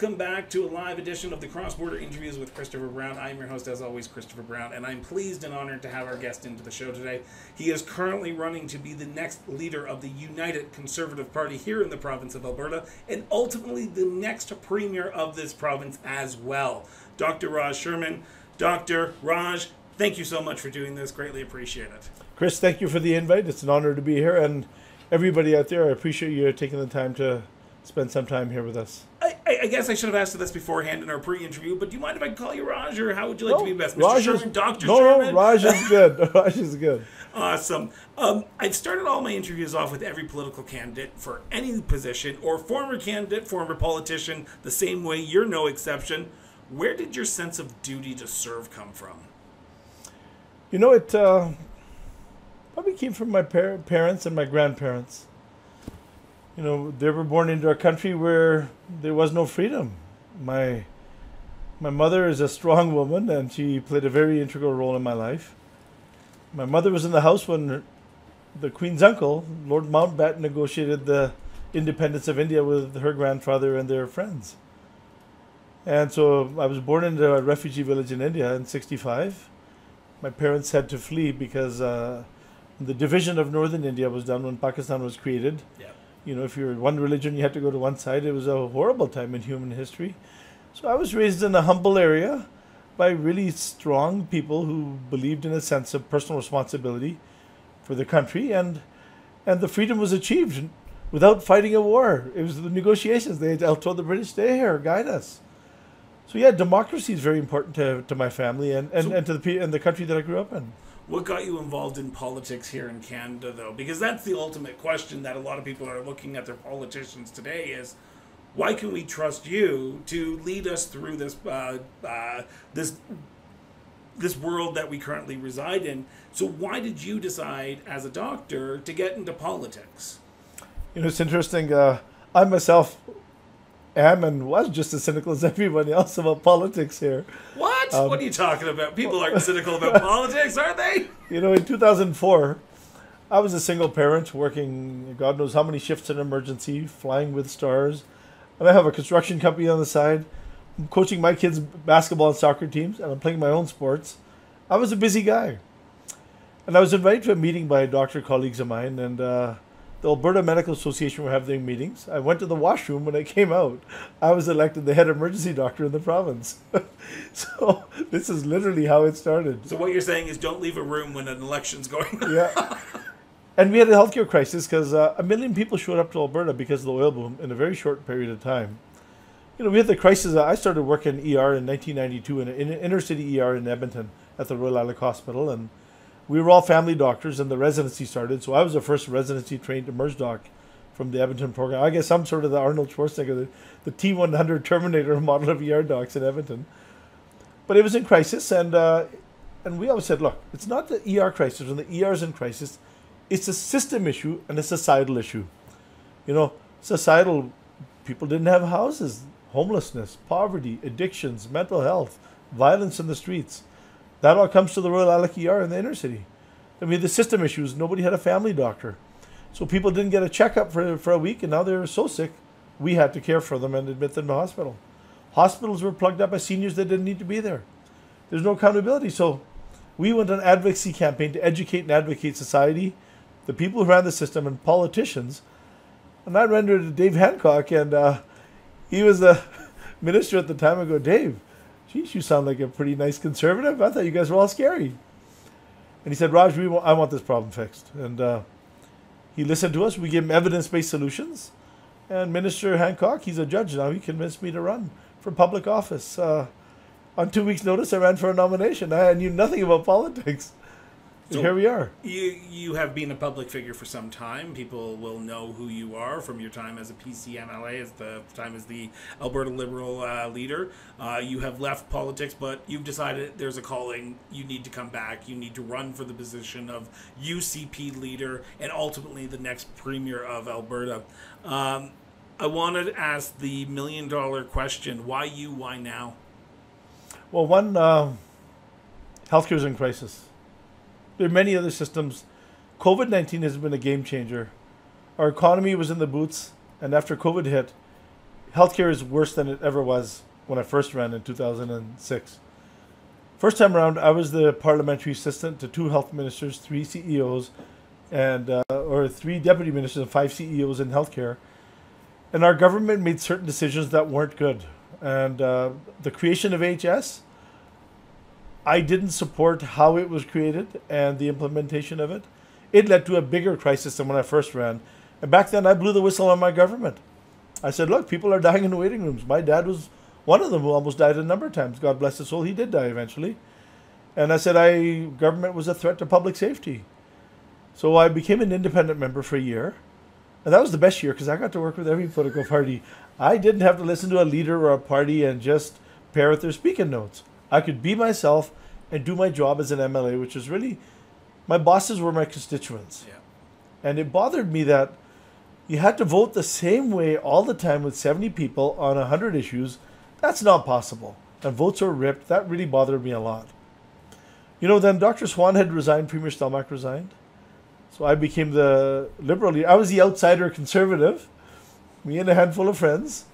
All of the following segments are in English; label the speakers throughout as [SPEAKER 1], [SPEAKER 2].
[SPEAKER 1] welcome back to a live edition of the Cross Border Interviews with Christopher Brown. I'm your host, as always, Christopher Brown, and I'm pleased and honored to have our guest into the show today. He is currently running to be the next leader of the United Conservative Party here in the province of Alberta, and ultimately the next premier of this province as well. Dr. Raj Sherman. Dr. Raj, thank you so much for doing this. Greatly appreciate it.
[SPEAKER 2] Chris, thank you for the invite. It's an honor to be here, and everybody out there, I appreciate you taking the time to spend some time here with us.
[SPEAKER 1] I, I guess I should have asked this beforehand in our pre-interview, but do you mind if I call you Raj, or how would you like
[SPEAKER 2] no,
[SPEAKER 1] to be best, Mr.
[SPEAKER 2] Raj
[SPEAKER 1] Sherman, Doctor
[SPEAKER 2] no,
[SPEAKER 1] Sherman?
[SPEAKER 2] No, Raj is good. Raj is good.
[SPEAKER 1] Awesome. Um, I've started all my interviews off with every political candidate for any position, or former candidate, former politician, the same way. You're no exception. Where did your sense of duty to serve come from?
[SPEAKER 2] You know, it uh, probably came from my par- parents and my grandparents you know, they were born into a country where there was no freedom. My my mother is a strong woman, and she played a very integral role in my life. My mother was in the house when the Queen's uncle, Lord Mountbatten, negotiated the independence of India with her grandfather and their friends. And so I was born into a refugee village in India in 65. My parents had to flee because uh, the division of northern India was done when Pakistan was created.
[SPEAKER 1] Yeah
[SPEAKER 2] you know, if you're one religion, you had to go to one side. It was a horrible time in human history. So I was raised in a humble area by really strong people who believed in a sense of personal responsibility for the country, and and the freedom was achieved without fighting a war. It was the negotiations. They told the British, "Stay here, guide us." So yeah, democracy is very important to, to my family and, and, so, and to the and the country that I grew up in.
[SPEAKER 1] What got you involved in politics here in Canada, though? Because that's the ultimate question that a lot of people are looking at their politicians today is why can we trust you to lead us through this uh, uh, this this world that we currently reside in? So why did you decide as a doctor to get into politics?
[SPEAKER 2] You know, it's interesting. Uh, I myself am and was just as cynical as everybody else about politics here.
[SPEAKER 1] What? Um, what are you talking about? People aren't cynical about politics, are they?
[SPEAKER 2] You know, in 2004, I was a single parent working God knows how many shifts in emergency, flying with stars. And I have a construction company on the side. I'm coaching my kids' basketball and soccer teams, and I'm playing my own sports. I was a busy guy. And I was invited to a meeting by doctor colleagues of mine, and uh, the Alberta Medical Association were having meetings. I went to the washroom when I came out. I was elected the head emergency doctor in the province. so this is literally how it started.
[SPEAKER 1] So what you're saying is don't leave a room when an election's going
[SPEAKER 2] on. yeah. And we had a healthcare crisis because uh, a million people showed up to Alberta because of the oil boom in a very short period of time. You know, we had the crisis. I started working in ER in 1992 in an inner city ER in Edmonton at the Royal Alex Hospital, and we were all family doctors, and the residency started. So I was the first residency trained emerge doc from the Edmonton program. I guess I'm sort of the Arnold Schwarzenegger, the, the T100 Terminator model of ER docs in Edmonton. But it was in crisis, and uh, and we always said, look, it's not the ER crisis. When the ER is in crisis, it's a system issue and a societal issue. You know, societal people didn't have houses, homelessness, poverty, addictions, mental health, violence in the streets. That all comes to the Royal Alex ER in the inner city. I mean, the system issues. Nobody had a family doctor. So people didn't get a checkup for, for a week, and now they're so sick, we had to care for them and admit them to hospital. Hospitals were plugged up by seniors that didn't need to be there. There's no accountability. So we went on an advocacy campaign to educate and advocate society, the people who ran the system, and politicians. And I ran into Dave Hancock, and uh, he was the minister at the time. I go, Dave, geez, you sound like a pretty nice conservative. I thought you guys were all scary. And he said, Raj, we want, I want this problem fixed. And uh, he listened to us. We gave him evidence-based solutions. And Minister Hancock, he's a judge now. He convinced me to run for public office. Uh, on two weeks' notice, I ran for a nomination. I knew nothing about politics. So here we are.
[SPEAKER 1] You you have been a public figure for some time. People will know who you are from your time as a PCMLA, as the time as the Alberta Liberal uh, leader. Uh, you have left politics, but you've decided there's a calling. You need to come back. You need to run for the position of UCP leader and ultimately the next premier of Alberta. Um, I wanted to ask the million dollar question: Why you? Why now?
[SPEAKER 2] Well, one, uh, healthcare is in crisis there are many other systems. COVID 19 has been a game changer. Our economy was in the boots, and after COVID hit, healthcare is worse than it ever was when I first ran in 2006. First time around, I was the parliamentary assistant to two health ministers, three CEOs, and uh, or three deputy ministers and five CEOs in healthcare. And our government made certain decisions that weren't good. And uh, the creation of HS, I didn't support how it was created and the implementation of it. It led to a bigger crisis than when I first ran. And back then, I blew the whistle on my government. I said, look, people are dying in the waiting rooms. My dad was one of them who almost died a number of times. God bless his soul. He did die eventually. And I said, I government was a threat to public safety. So I became an independent member for a year. And that was the best year because I got to work with every political party. I didn't have to listen to a leader or a party and just pair with their speaking notes. I could be myself and do my job as an MLA, which was really my bosses were my constituents.
[SPEAKER 1] Yeah.
[SPEAKER 2] And it bothered me that you had to vote the same way all the time with 70 people on 100 issues. That's not possible. And votes are ripped. That really bothered me a lot. You know, then Dr. Swann had resigned, Premier Stelmach resigned. So I became the liberal leader. I was the outsider conservative. Me and a handful of friends.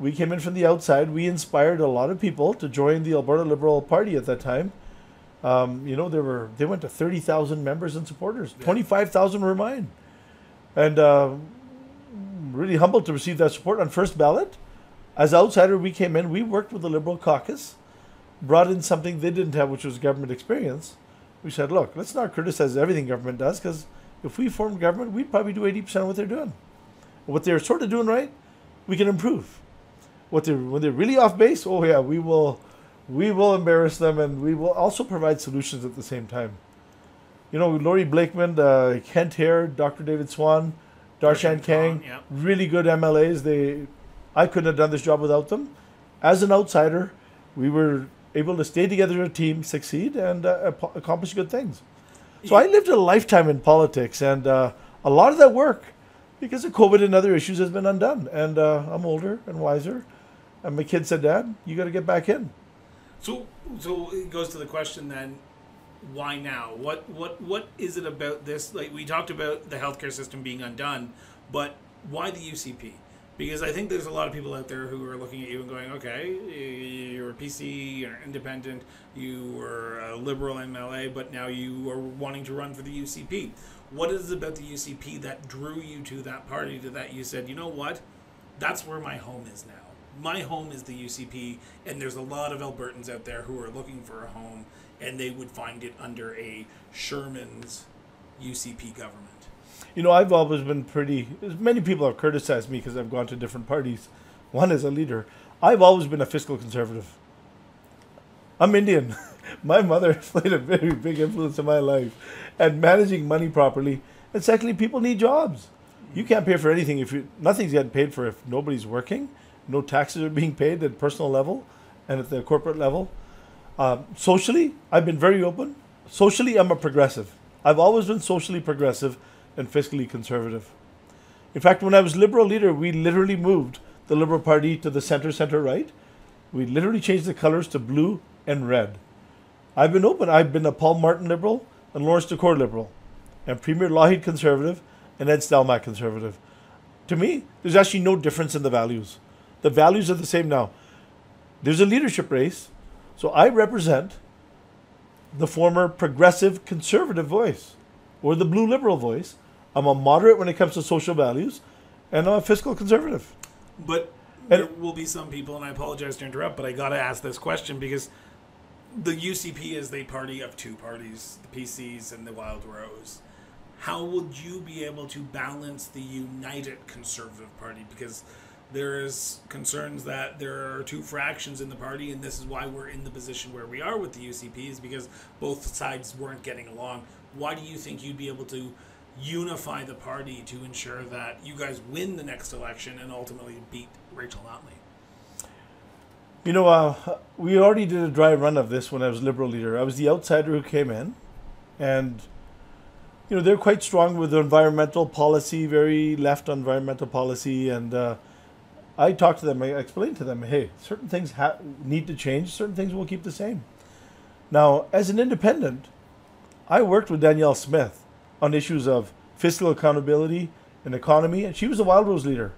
[SPEAKER 2] We came in from the outside. We inspired a lot of people to join the Alberta Liberal Party at that time. Um, you know, there were they went to thirty thousand members and supporters.
[SPEAKER 1] Yeah.
[SPEAKER 2] Twenty five thousand were mine, and uh, really humbled to receive that support on first ballot. As outsider, we came in. We worked with the Liberal caucus, brought in something they didn't have, which was government experience. We said, look, let's not criticize everything government does, because if we formed government, we'd probably do eighty percent of what they're doing. What they're sort of doing right, we can improve. What they're when they're really off base, oh yeah, we will, we will embarrass them, and we will also provide solutions at the same time. You know, Laurie Blakeman, uh, Kent Hehr, Dr. David Swann, Darshan Kang,
[SPEAKER 1] yeah.
[SPEAKER 2] really good MLAs. They, I couldn't have done this job without them. As an outsider, we were able to stay together as a team, succeed, and uh, accomplish good things. So I lived a lifetime in politics, and uh, a lot of that work, because of COVID and other issues, has been undone. And uh, I'm older and wiser. And my kid said, "Dad, you got to get back in."
[SPEAKER 1] So, so it goes to the question then: Why now? What, what, what is it about this? Like we talked about the healthcare system being undone, but why the UCP? Because I think there's a lot of people out there who are looking at you and going, "Okay, you're a PC, you're independent, you were a liberal MLA, but now you are wanting to run for the UCP." What is it about the UCP that drew you to that party? To that you said, "You know what? That's where my home is now." My home is the UCP, and there's a lot of Albertans out there who are looking for a home, and they would find it under a Sherman's UCP government.
[SPEAKER 2] You know, I've always been pretty. Many people have criticized me because I've gone to different parties. One as a leader, I've always been a fiscal conservative. I'm Indian. my mother played a very big influence in my life, and managing money properly. And secondly, people need jobs. You can't pay for anything if you nothing's getting paid for if nobody's working. No taxes are being paid at personal level and at the corporate level. Um, socially, I've been very open. Socially, I'm a progressive. I've always been socially progressive and fiscally conservative. In fact, when I was Liberal leader, we literally moved the Liberal Party to the center, center right. We literally changed the colors to blue and red. I've been open. I've been a Paul Martin Liberal and Laurence Decore Liberal, and Premier Lougheed Conservative and Ed Stelmach Conservative. To me, there's actually no difference in the values. The values are the same now. There's a leadership race, so I represent the former progressive conservative voice or the blue liberal voice. I'm a moderate when it comes to social values, and I'm a fiscal conservative.
[SPEAKER 1] But
[SPEAKER 2] And-
[SPEAKER 1] there will be some people, and I apologize to interrupt, but I got to ask this question because the UCP is the party of two parties, the PCs and the Wild Rose. How would you be able to balance the united Conservative Party? Because there is concerns that there are two fractions in the party, and this is why we're in the position where we are with the UCP, is because both sides weren't getting along. Why do you think you'd be able to unify the party to ensure that you guys win the next election and ultimately beat Rachel Notley?
[SPEAKER 2] You know, uh, we already did a dry run of this when I was Liberal leader. I was the outsider who came in, and you know they're quite strong with environmental policy, very left environmental policy, and uh, I talk to them. I explain to them, hey, certain things ha- need to change, certain things will keep the same. Now, as an independent, I worked with Danielle Smith on issues of fiscal accountability and economy, and she was a Wild Rose leader.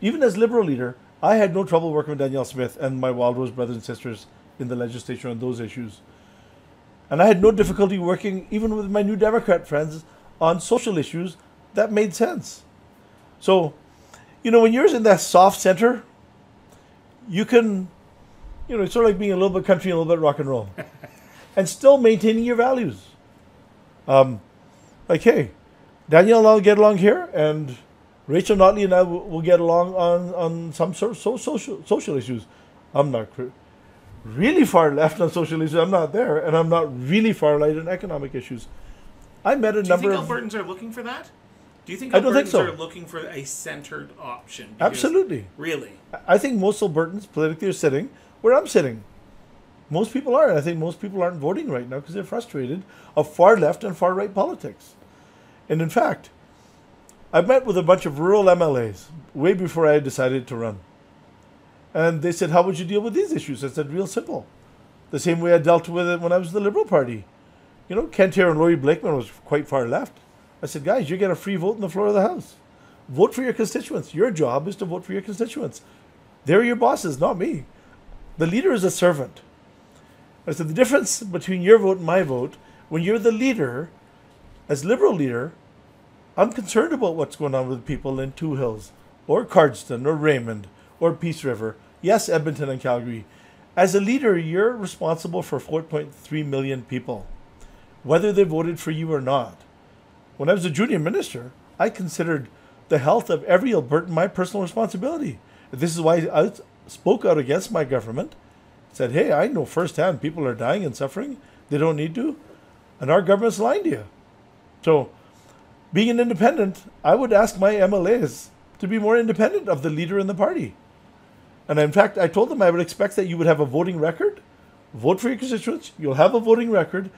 [SPEAKER 2] Even as Liberal leader, I had no trouble working with Danielle Smith and my Wildrose brothers and sisters in the legislature on those issues. And I had no difficulty working even with my New Democrat friends on social issues that made sense. So, you know, when you're in that soft center, you can, you know, it's sort of like being a little bit country and a little bit rock and roll, and still maintaining your values. Um, like, hey, Danielle and I'll get along here, and Rachel Notley and I will, will get along on, on some sort of so, social social issues. I'm not cr- really far left on social issues. I'm not there, and I'm not really far right on economic issues. I met a
[SPEAKER 1] Do you
[SPEAKER 2] number
[SPEAKER 1] think
[SPEAKER 2] of
[SPEAKER 1] Albertans are looking for that? Do you think
[SPEAKER 2] I don't think so.
[SPEAKER 1] are looking for a centered option? Because-
[SPEAKER 2] absolutely.
[SPEAKER 1] Really?
[SPEAKER 2] I think most Albertans politically are sitting where I'm sitting. Most people are, and I think most people aren't voting right now because they're frustrated of far left and far right politics. And in fact, I met with a bunch of rural MLAs way before I decided to run. And they said, How would you deal with these issues? I said, Real simple. The same way I dealt with it when I was in the Liberal Party. You know, Kent Hehr and Laurie Blakeman was quite far left. I said, Guys, you get a free vote in the floor of the House. Vote for your constituents. Your job is to vote for your constituents. They're your bosses, not me. The leader is a servant. I said the difference between your vote and my vote, when you're the leader, as liberal leader, I'm concerned about what's going on with people in Two Hills, or Cardston, or Raymond, or Peace River. Yes, Edmonton and Calgary. As a leader, you're responsible for 4.3 million people, whether they voted for you or not. When I was a junior minister, I considered the health of every Albertan my personal responsibility. This is why I spoke out against my government. Said, hey, I know firsthand people are dying and suffering. They don't need to. And our government's lying to you. So, being an independent, I would ask my MLAs to be more independent of the leader in the party. And in fact, I told them I would expect that you would have a voting record, vote for your constituents, you'll have a voting record,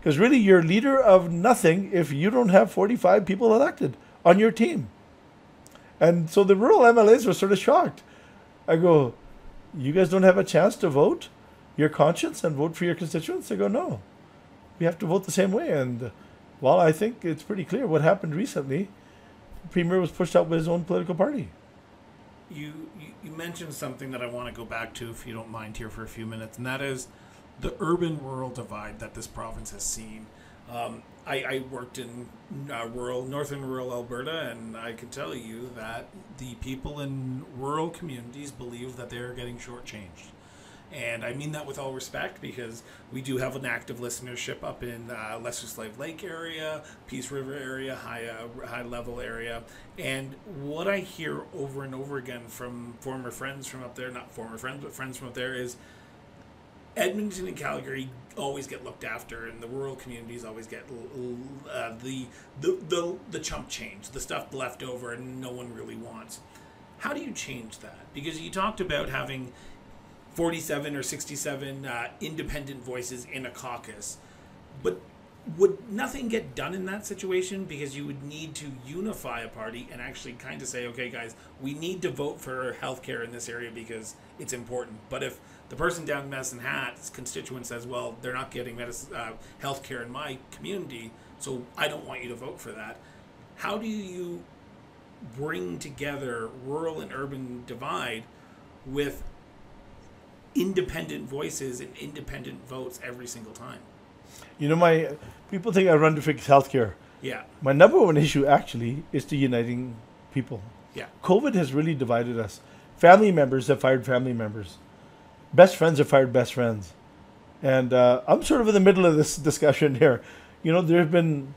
[SPEAKER 2] because really you're leader of nothing if you don't have 45 people elected on your team. And so the rural MLAs were sort of shocked. I go, You guys don't have a chance to vote your conscience and vote for your constituents? They go, No. We have to vote the same way. And well, I think it's pretty clear what happened recently. The premier was pushed out by his own political party.
[SPEAKER 1] You, you you mentioned something that I want to go back to, if you don't mind, here for a few minutes, and that is the urban-rural divide that this province has seen. Um, I, I worked in uh, rural, northern rural Alberta, and I can tell you that the people in rural communities believe that they're getting shortchanged. And I mean that with all respect because we do have an active listenership up in uh, Lesser Slave Lake area, Peace River area, high uh, high level area. And what I hear over and over again from former friends from up there, not former friends, but friends from up there, is Edmonton and Calgary always get looked after, and the rural communities always get uh, the, the the the chump change, the stuff left over, and no one really wants. How do you change that? Because you talked about having 47 or 67 uh, independent voices in a caucus. But would nothing get done in that situation? Because you would need to unify a party and actually kind of say, okay, guys, we need to vote for healthcare in this area because it's important. But if the person down in Medicine Hat's constituent says, well, they're not getting medicine, uh, healthcare in my community, so I don't want you to vote for that. How do you bring together rural and urban divide with independent voices and independent votes every single time.
[SPEAKER 2] You know, my people think I run to fix healthcare.
[SPEAKER 1] Yeah,
[SPEAKER 2] My number one issue actually is to uniting people.
[SPEAKER 1] yeah,
[SPEAKER 2] COVID has really divided us. Family members have fired family members. Best friends have fired best friends. And uh, I'm sort of in the middle of this discussion here. You know, there have been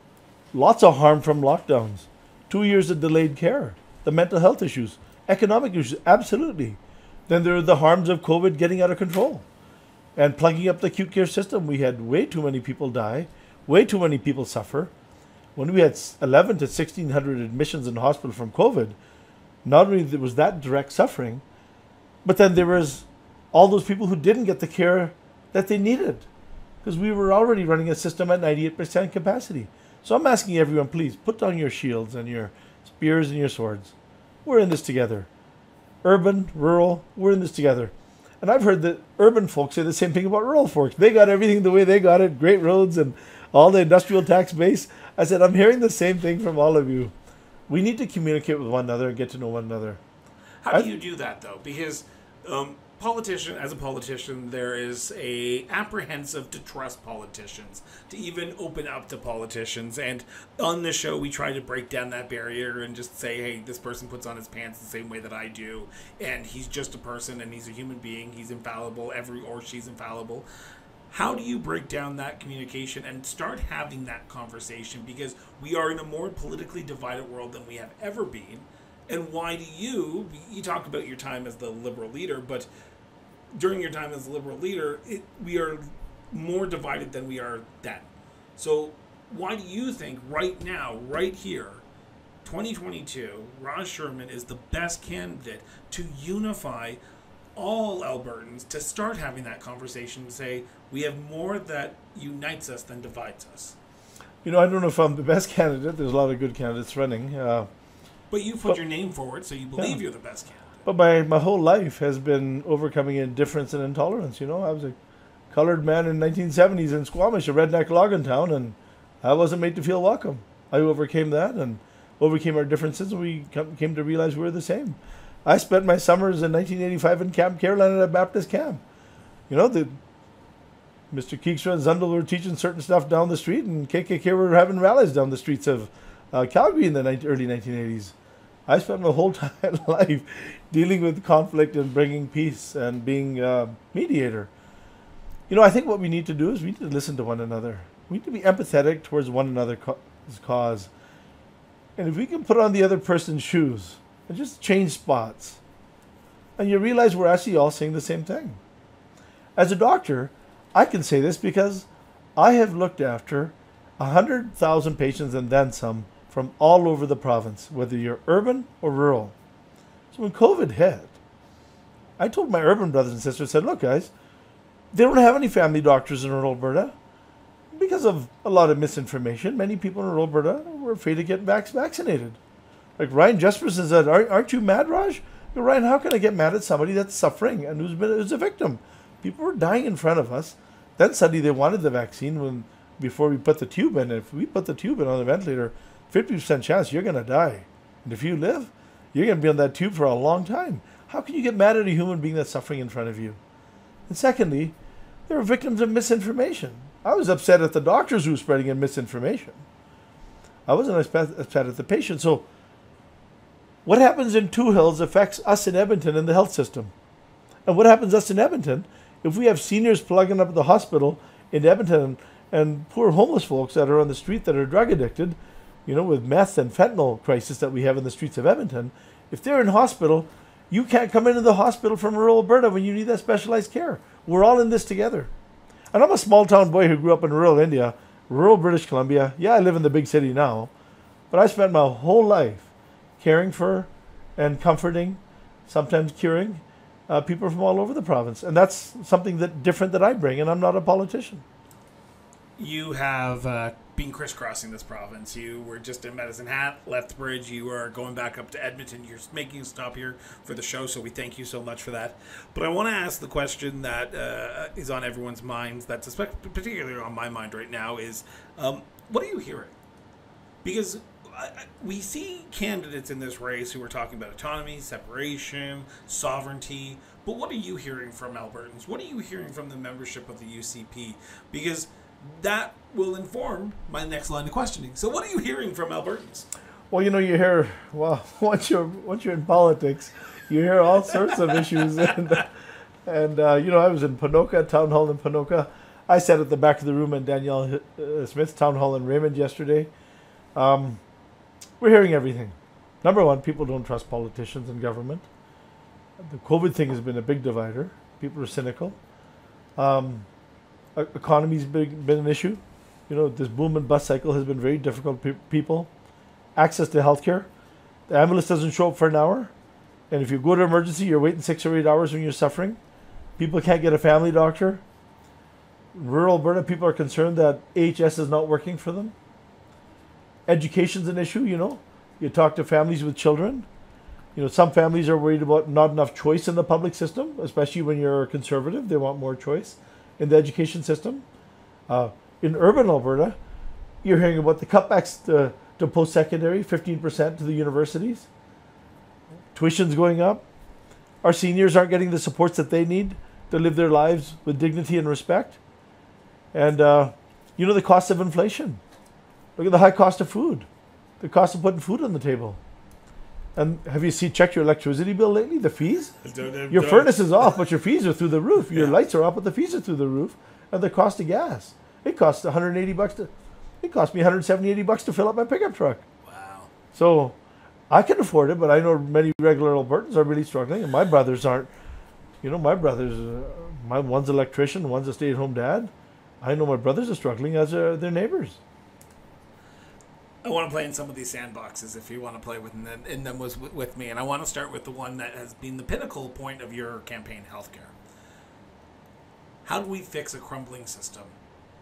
[SPEAKER 2] lots of harm from lockdowns, two years of delayed care, the mental health issues, economic issues, absolutely. Then there are the harms of COVID getting out of control and plugging up the acute care system. We had way too many people die, way too many people suffer. When we had 11 to 1600 admissions in hospital from COVID, not only was that direct suffering, but then there was all those people who didn't get the care that they needed because we were already running a system at 98% capacity. So I'm asking everyone, please put down your shields and your spears and your swords. We're in this together. Urban, rural, we're in this together. And I've heard that urban folks say the same thing about rural folks. They got everything the way they got it, great roads and all the industrial tax base. I said, I'm hearing the same thing from all of you. We need to communicate with one another and get to know one another.
[SPEAKER 1] How do you do that though? Because um, politician, as a politician, there is a apprehensive to trust politicians, to even open up to politicians. And on the show, we try to break down that barrier and just say, hey, this person puts on his pants the same way that I do, and he's just a person and he's a human being. He's infallible. Every or she's infallible. How do you break down that communication and start having that conversation? Because we are in a more politically divided world than we have ever been. And why do you, you talk about your time as the liberal leader, but during your time as a liberal leader, it, we are more divided than we are then. So, why do you think right now, right here, 2022, Raj Sherman is the best candidate to unify all Albertans to start having that conversation and say, we have more that unites us than divides us?
[SPEAKER 2] You know, I don't know if I'm the best candidate. There's a lot of good candidates running. Uh,
[SPEAKER 1] but you put but, your name forward, so you believe yeah. you're the best candidate.
[SPEAKER 2] But my, my whole life has been overcoming indifference and intolerance. You know, I was a colored man in 1970s in Squamish, a redneck logging town, and I wasn't made to feel welcome. I overcame that and overcame our differences, and we came to realize we were the same. I spent my summers in 1985 in Camp Caroline at a Baptist camp. You know, the Mr. Keegstra and Zundel were teaching certain stuff down the street, and KKK were having rallies down the streets of uh, Calgary in the early 1980s. I spent my whole time life dealing with conflict and bringing peace and being a mediator. You know, I think what we need to do is we need to listen to one another. We need to be empathetic towards one another's cause. And if we can put on the other person's shoes and just change spots, and you realize we're actually all saying the same thing. As a doctor, I can say this because I have looked after 100,000 patients and then some from all over the province, whether you're urban or rural. So when COVID hit, I told my urban brothers and sisters, said, look, guys, they don't have any family doctors in rural Alberta because of a lot of misinformation. Many people in rural Alberta were afraid to get vac- vaccinated. Like Ryan Jespersen said, aren't you mad, Raj? Ryan, how can I get mad at somebody that's suffering and who's been who's a victim? People were dying in front of us. Then suddenly they wanted the vaccine when before we put the tube in. If we put the tube in on the ventilator, 50% chance you're going to die. And if you live, you're going to be on that tube for a long time. How can you get mad at a human being that's suffering in front of you? And secondly, they were victims of misinformation. I was upset at the doctors who were spreading in misinformation. I wasn't upset at the patient. So, what happens in Two Hills affects us in Edmonton in the health system. And what happens to us in Edmonton if we have seniors plugging up at the hospital in Edmonton and poor homeless folks that are on the street that are drug addicted you know, with meth and fentanyl crisis that we have in the streets of Edmonton, if they're in hospital, you can't come into the hospital from rural Alberta when you need that specialized care. We're all in this together. And I'm a small town boy who grew up in rural India, rural British Columbia. Yeah, I live in the big city now, but I spent my whole life caring for and comforting, sometimes curing uh, people from all over the province. And that's something that different that I bring, and I'm not a politician.
[SPEAKER 1] You have uh, been crisscrossing this province. You were just in Medicine Hat, Lethbridge. You are going back up to Edmonton. You're making a stop here for the show, so we thank you so much for that. But I want to ask the question that uh, is on everyone's minds, that's particularly on my mind right now, is um, what are you hearing? Because we see candidates in this race who are talking about autonomy, separation, sovereignty. But what are you hearing from Albertans? What are you hearing from the membership of the UCP? Because that will inform my next line of questioning. So, what are you hearing from Albertans?
[SPEAKER 2] Well, you know, you hear well once you're once you're in politics, you hear all sorts of issues, and and uh, you know, I was in Ponoka town hall in Ponoka. I sat at the back of the room in Danielle uh, Smith's town hall in Raymond yesterday. Um, we're hearing everything. Number one, people don't trust politicians and government. The COVID thing has been a big divider. People are cynical. Um, economy's been, been an issue. You know, this boom and bust cycle has been very difficult for people. Access to healthcare. The ambulance doesn't show up for an hour. And if you go to emergency, you're waiting six or eight hours when you're suffering. People can't get a family doctor. Rural Alberta, people are concerned that AHS is not working for them. Education's an issue, you know. You talk to families with children. You know, some families are worried about not enough choice in the public system, especially when you're conservative. They want more choice in the education system. Uh, in urban Alberta, you're hearing about the cutbacks to, to post secondary, 15% to the universities. Tuition's going up, Our seniors aren't getting the supports that they need to live their lives with dignity and respect. And uh, you know the cost of inflation. Look at the high cost of food, the cost of putting food on the table. And have you seen checked your electricity bill lately? The fees? Your furnace is off, but your fees are through the roof. Your
[SPEAKER 1] Yeah.
[SPEAKER 2] lights are off, but the fees are through the roof. And the cost of gas. It costs 180 bucks to. It cost me 170, 80 bucks to fill up my pickup truck.
[SPEAKER 1] Wow.
[SPEAKER 2] So I can afford it, but I know many regular Albertans are really struggling, and my brothers aren't. You know, my brothers, uh, my one's an electrician, one's a stay-at-home dad. I know my brothers are struggling as are their neighbors.
[SPEAKER 1] I want to play in some of these sandboxes if you want to play with them, in them was with, with me, and I want to start with the one that has been the pinnacle point of your campaign, healthcare. How do we fix a crumbling system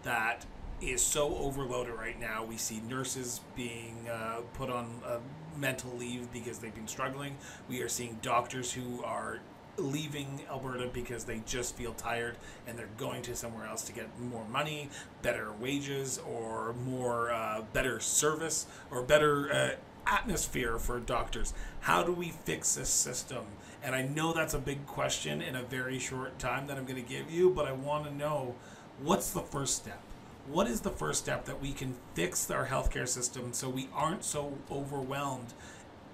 [SPEAKER 1] that is so overloaded right now? We see nurses being uh, put on uh, mental leave because they've been struggling. We are seeing doctors who are leaving Alberta because they just feel tired and they're going to somewhere else to get more money, better wages, or more uh, better service or better uh, atmosphere for doctors. How do we fix this system? And I know that's a big question in a very short time that I'm going to give you, but I want to know what's the first step? What is the first step that we can fix our healthcare system so we aren't so overwhelmed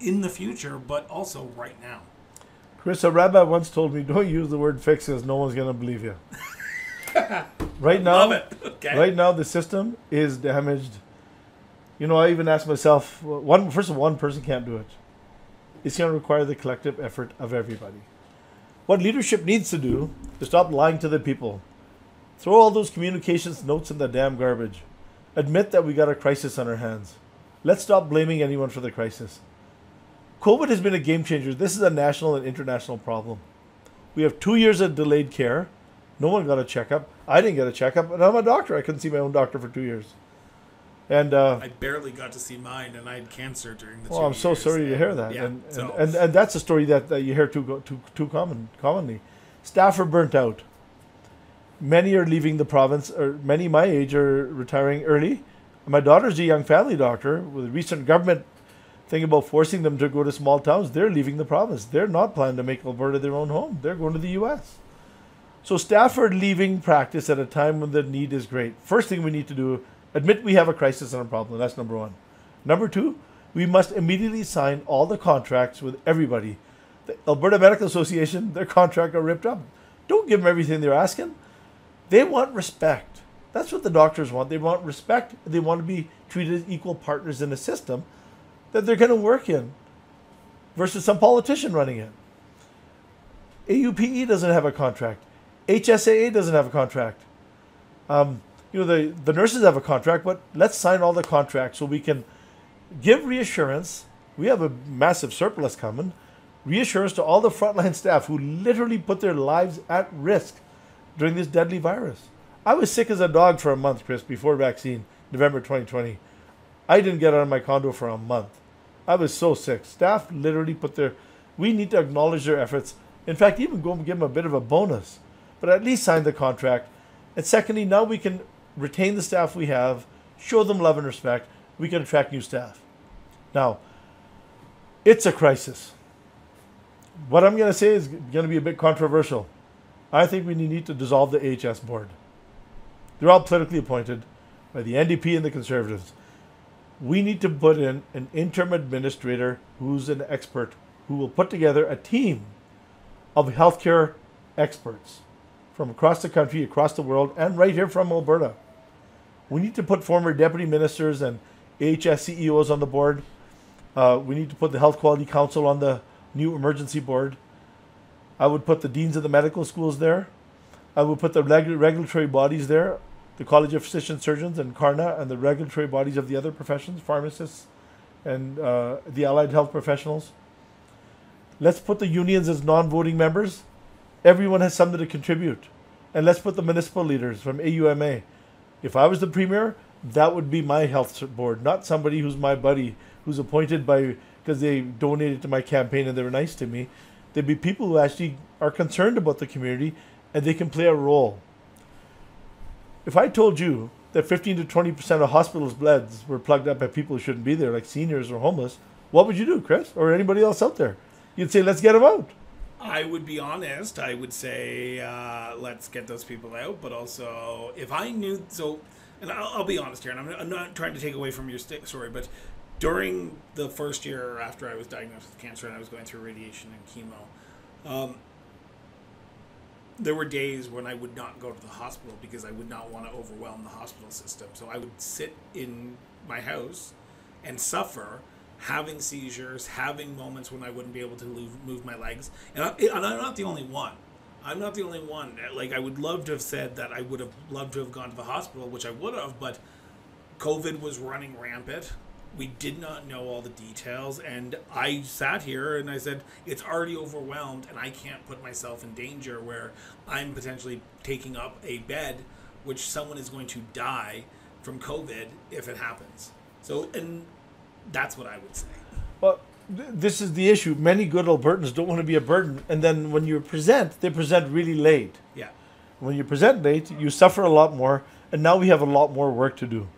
[SPEAKER 1] in the future, but also right now?
[SPEAKER 2] Chris, a rabbi once told me, "Don't use the word fix, because no one's going to believe you." right now.
[SPEAKER 1] Okay.
[SPEAKER 2] right now the system is damaged. You know, I even asked myself, one first of all, one person can't do it. It's going to require the collective effort of everybody. What leadership needs to do is stop lying to the people. Throw all those communications notes in the damn garbage. Admit that we got a crisis on our hands. Let's stop blaming anyone for the crisis. COVID has been a game changer. This is a national and international problem. We have two years of delayed care. No one got a checkup. I didn't get a checkup, and I'm a doctor. I couldn't see my own doctor for two years. And uh,
[SPEAKER 1] I barely got to see mine, and I had cancer during the.
[SPEAKER 2] well, Oh, I'm so
[SPEAKER 1] years,
[SPEAKER 2] sorry to hear that.
[SPEAKER 1] Yeah,
[SPEAKER 2] and, and,
[SPEAKER 1] so,
[SPEAKER 2] and, and that's a story that, that you hear too, too, too common, commonly. Staff are burnt out. Many are leaving the province, or many my age are retiring early. My daughter's a young family doctor. With recent government thing about forcing them to go to small towns, they're leaving the province. They're not planning to make Alberta their own home. They're going to the U.S. So Stafford leaving practice at a time when the need is great. First thing we need to do, admit we have a crisis and a problem. That's number one. Number two, we must immediately sign all the contracts with everybody. The Alberta Medical Association, their contract are ripped up. Don't give them everything they're asking. They want respect. That's what the doctors want. They want respect. They want to be treated as equal partners in a system that they're going to work in versus some politician running it. AUPE doesn't have a contract. HSAA doesn't have a contract. Um, you know, the, the nurses have a contract, but let's sign all the contracts so we can give reassurance. We have a massive surplus coming. Reassurance to all the frontline staff who literally put their lives at risk during this deadly virus. I was sick as a dog for a month, Chris, before vaccine, November 2020. I didn't get out of my condo for a month. I was so sick. Staff literally put their. We need to acknowledge their efforts. In fact, even go and give them a bit of a bonus, but at least sign the contract. And secondly, now we can retain the staff we have, show them love and respect. We can attract new staff. Now, it's a crisis. What I'm going to say is going to be a bit controversial. I think we need to dissolve the AHS board. They're all politically appointed by the NDP and the Conservatives. We need to put in an interim administrator who's an expert who will put together a team of healthcare experts from across the country, across the world, and right here from Alberta. We need to put former deputy ministers and AHS CEOs on the board. Uh, we need to put the Health Quality Council on the new emergency board. I would put the deans of the medical schools there. I would put the regu- regulatory bodies there, the College of Physician Surgeons and CARNA, and the regulatory bodies of the other professions, pharmacists, and uh, the allied health professionals. Let's put the unions as non-voting members. Everyone has something to contribute, and let's put the municipal leaders from AUMA. If I was the premier, that would be my health board, not somebody who's my buddy, who's appointed by because they donated to my campaign and they were nice to me. There'd be people who actually are concerned about the community and they can play a role. If I told you that 15 to 20 percent of hospitals' beds were plugged up by people who shouldn't be there, like seniors or homeless, what would you do, Chris, or anybody else out there? You'd say, let's get them out.
[SPEAKER 1] I would be honest. I would say uh, let's get those people out. But also, if I knew so, and I'll, I'll be honest here, and I'm, I'm not trying to take away from your st- story, but during the first year after I was diagnosed with cancer and I was going through radiation and chemo, um, there were days when I would not go to the hospital because I would not want to overwhelm the hospital system. So I would sit in my house and suffer having seizures, having moments when I wouldn't be able to move, my legs. And, I, and I'm not the only one. I'm not the only one. Like, I would love to have said that I would have loved to have gone to the hospital, which I would have, but COVID was running rampant. We did not know all the details. And I sat here and I said, it's already overwhelmed, and I can't put myself in danger where I'm potentially taking up a bed, which someone is going to die from COVID if it happens. So, and that's what I would say.
[SPEAKER 2] Well, th- this is the issue. Many good Albertans don't want to be a burden, and then when you present, they present really late.
[SPEAKER 1] Yeah.
[SPEAKER 2] When you present late, you suffer a lot more, and now we have a lot more work to do.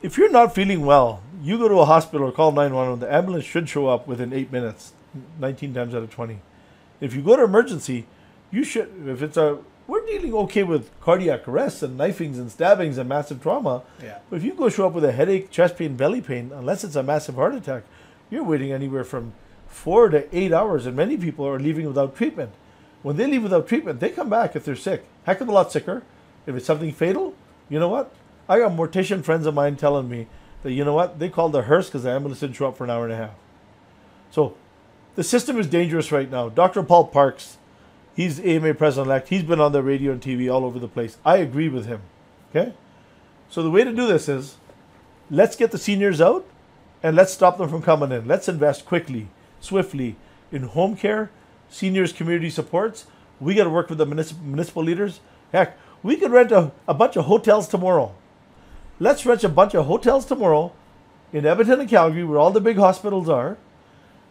[SPEAKER 2] If you're not feeling well, you go to a hospital or call 911. The ambulance should show up within eight minutes, 19 times out of 20. If you go to emergency, you should, if it's a, we're dealing okay with cardiac arrests and knifings and stabbings and massive trauma.
[SPEAKER 1] Yeah.
[SPEAKER 2] But if you go show up with a headache, chest pain, belly pain, unless it's a massive heart attack, you're waiting anywhere from four to eight hours, and many people are leaving without treatment. When they leave without treatment, they come back if they're sick. Heck of a lot sicker. If it's something fatal, you know what? I got mortician friends of mine telling me that, you know what? They called the hearse because the ambulance didn't show up for an hour and a half. So the system is dangerous right now. Dr. Paul Parks, he's AMA president elect. He's been on the radio and TV all over the place. I agree with him. Okay? So the way to do this is let's get the seniors out and let's stop them from coming in. Let's invest quickly, swiftly in home care, seniors community supports. We got to work with the municipal leaders. Heck, we could rent a, a bunch of hotels tomorrow. Let's rent a bunch of hotels tomorrow in Edmonton and Calgary, where all the big hospitals are,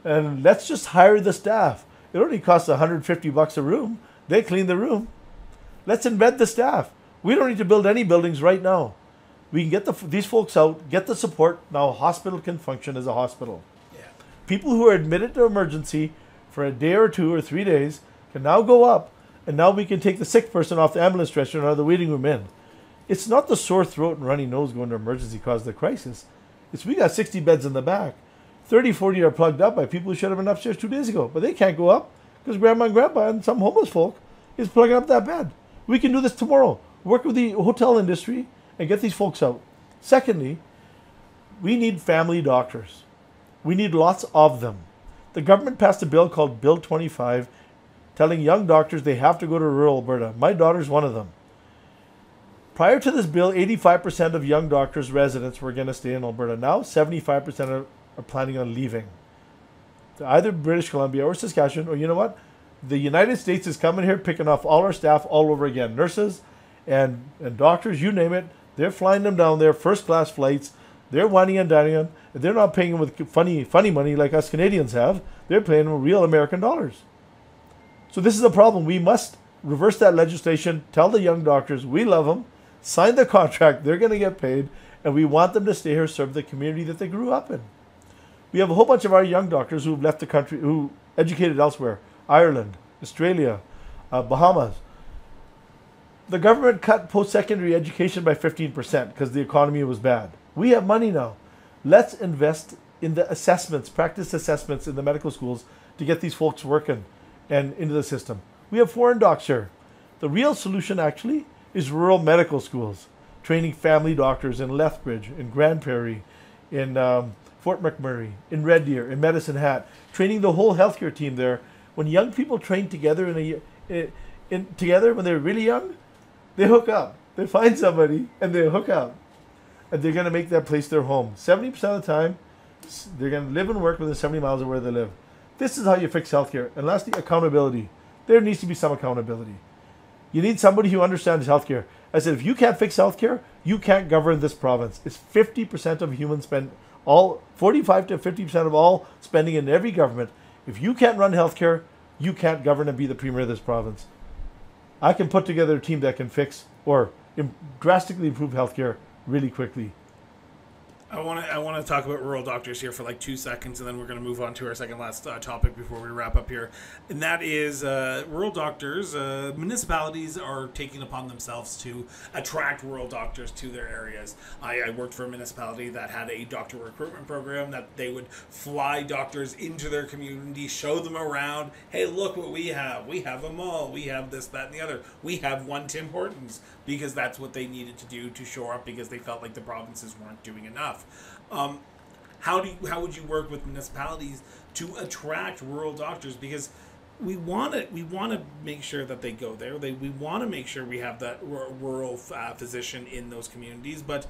[SPEAKER 2] and let's just hire the staff. It only costs 150 bucks a room. They clean the room. Let's embed the staff. We don't need to build any buildings right now. We can get the, these folks out, get the support. Now a hospital can function as a hospital.
[SPEAKER 1] Yeah.
[SPEAKER 2] People who are admitted to emergency for a day or two or three days can now go up, and now we can take the sick person off the ambulance stretcher and out of the waiting room in. It's not the sore throat and runny nose going to emergency caused the crisis. It's we got 60 beds in the back. 30, 40 are plugged up by people who should have been upstairs two days ago, but they can't go up because grandma and grandpa and some homeless folk is plugging up that bed. We can do this tomorrow. Work with the hotel industry and get these folks out. Secondly, we need family doctors. We need lots of them. The government passed a bill called Bill 25 telling young doctors they have to go to rural Alberta. My daughter's one of them. Prior to this bill, 85% of young doctors' residents were going to stay in Alberta. Now, 75% are, are planning on leaving to either British Columbia or Saskatchewan, or you know what? The United States is coming here, picking off all our staff all over again. Nurses and, and doctors, you name it, they're flying them down there, first class flights. They're wining and dining them. They're not paying them with funny, funny money like us Canadians have. They're paying them with real American dollars. So this is a problem. We must reverse that legislation. Tell the young doctors we love them. Sign the contract. They're going to get paid, and we want them to stay here, serve the community that they grew up in. We have a whole bunch of our young doctors who've left the country, who educated elsewhere, Ireland, Australia, uh, Bahamas. The government cut post-secondary education by 15% because the economy was bad. We have money now. Let's invest in the assessments, practice assessments in the medical schools to get these folks working and into the system. We have foreign docs here. The real solution actually is rural medical schools, training family doctors in Lethbridge, in Grande Prairie, in um, Fort McMurray, in Red Deer, in Medicine Hat, training the whole healthcare team there. When young people train together in a in, in together when they're really young, they hook up. They find somebody and they hook up, and they're gonna make that place their home. Seventy percent of the time, they're gonna live and work within seventy miles of where they live. This is how you fix healthcare. And lastly, accountability. There needs to be some accountability. You need somebody who understands healthcare. I said, if you can't fix healthcare, you can't govern this province. It's 50% of human spend, all 45 to 50% of all spending in every government. If you can't run healthcare, you can't govern and be the premier of this province. I can put together a team that can fix or drastically improve healthcare really quickly.
[SPEAKER 1] I want to I want to talk about rural doctors here for like two seconds, and then we're going to move on to our second last uh, topic before we wrap up here, and that is uh, rural doctors. Uh, municipalities are taking upon themselves to attract rural doctors to their areas. I, I worked for a municipality that had a doctor recruitment program that they would fly doctors into their community, show them around. Hey, look what we have! We have a mall. We have this, that, and the other. We have one Tim Hortons because that's what they needed to do to shore up because they felt like the provinces weren't doing enough. Um, how do you, how would you work with municipalities to attract rural doctors? Because we want to we want to make sure that they go there. They we want to make sure we have that rural uh, physician in those communities, but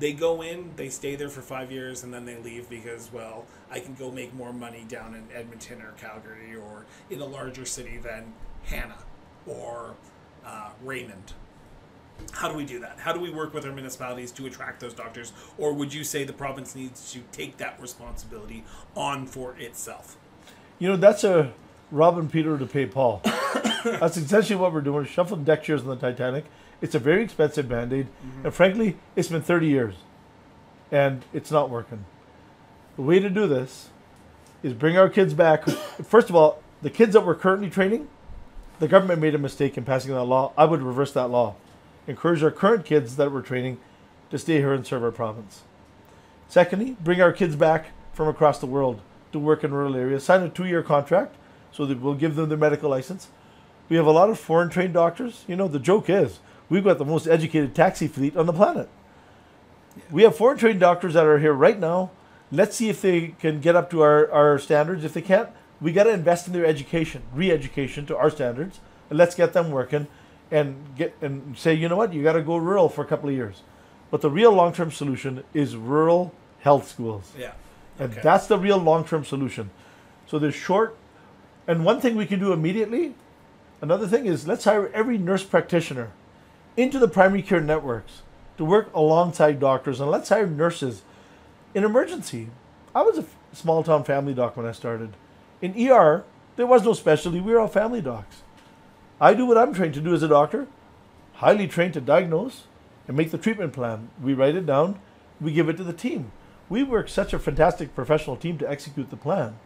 [SPEAKER 1] they go in, they stay there for five years, and then they leave because, well, I can go make more money down in Edmonton or Calgary or in a larger city than Hanna or uh, Raymond how do we do that? How do we work with our municipalities to attract those doctors? Or would you say the province needs to take that responsibility on for itself?
[SPEAKER 2] You know, that's a robbing Peter to pay Paul. that's essentially what we're doing. Shuffling deck chairs on the Titanic. It's a very expensive band aid. Mm-hmm. And frankly, it's been 30 years and it's not working. The way to do this is bring our kids back. First of all, the kids that we're currently training, the government made a mistake in passing that law. I would reverse that law encourage our current kids that we're training to stay here and serve our province. Secondly, bring our kids back from across the world to work in rural areas. Sign a two year contract so that we'll give them their medical license. We have a lot of foreign trained doctors. You know, the joke is we've got the most educated taxi fleet on the planet. We have foreign trained doctors that are here right now. Let's see if they can get up to our, our standards. If they can't, we got to invest in their education, re education to our standards, and let's get them working and get and say, you know what, you got to go rural for a couple of years. But the real long-term solution is rural health schools.
[SPEAKER 1] Yeah.
[SPEAKER 2] Okay. And that's the real long-term solution. So there's short and one thing we can do immediately, another thing is let's hire every nurse practitioner into the primary care networks to work alongside doctors and let's hire nurses in emergency. I was a small town family doc when I started. In ER, there was no specialty. We were all family docs. I do what I'm trained to do as a doctor, highly trained to diagnose and make the treatment plan. We write it down, we give it to the team. We work such a fantastic professional team to execute the plan.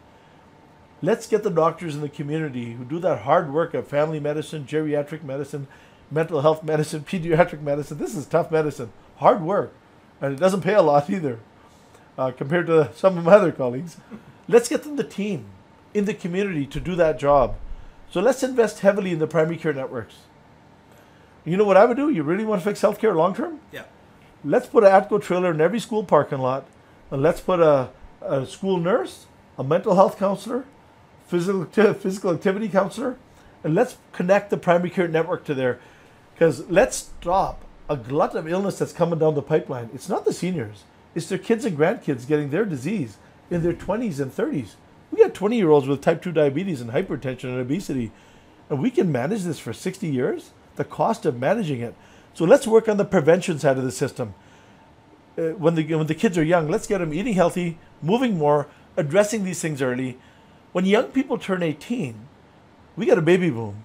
[SPEAKER 2] Let's get the doctors in the community who do that hard work of family medicine, geriatric medicine, mental health medicine, pediatric medicine. This is tough medicine, hard work, and it doesn't pay a lot either uh, compared to some of my other colleagues. Let's get them the team in the community to do that job so let's invest heavily in the primary care networks. You know what I would do? You really want to fix healthcare long term?
[SPEAKER 1] Yeah.
[SPEAKER 2] Let's put an ATCO trailer in every school parking lot, and let's put a, a school nurse, a mental health counselor, physical physical activity counselor, and let's connect the primary care network to there. Because let's stop a glut of illness that's coming down the pipeline. It's not the seniors; it's their kids and grandkids getting their disease in their 20s and 30s. We got 20 year olds with type 2 diabetes and hypertension and obesity, and we can manage this for 60 years? The cost of managing it. So let's work on the prevention side of the system. Uh, when, the, when the kids are young, let's get them eating healthy, moving more, addressing these things early. When young people turn 18, we got a baby boom.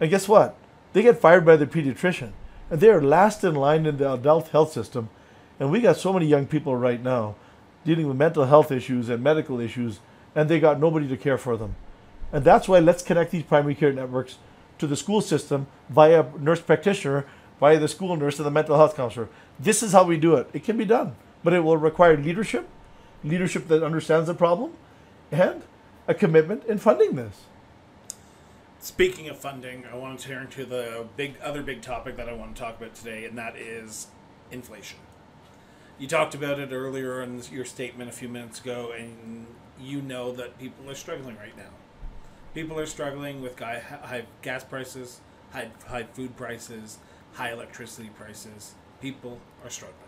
[SPEAKER 2] And guess what? They get fired by their pediatrician. And they are last in line in the adult health system. And we got so many young people right now dealing with mental health issues and medical issues and they got nobody to care for them. And that's why let's connect these primary care networks to the school system via nurse practitioner, via the school nurse and the mental health counselor. This is how we do it. It can be done, but it will require leadership, leadership that understands the problem, and a commitment in funding this.
[SPEAKER 1] Speaking of funding, I want to turn to the big other big topic that I want to talk about today, and that is inflation. You talked about it earlier in your statement a few minutes ago, and you know that people are struggling right now. People are struggling with high, gas prices, high, high food prices, high electricity prices. People are struggling.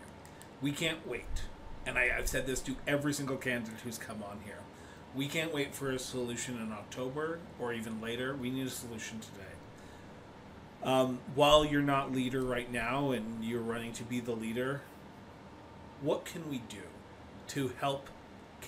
[SPEAKER 1] We can't wait. And I, I've said this to every single candidate who's come on here. We can't wait for a solution in October or even later. We need a solution today. Um, while you're not leader right now and you're running to be the leader, what can we do to help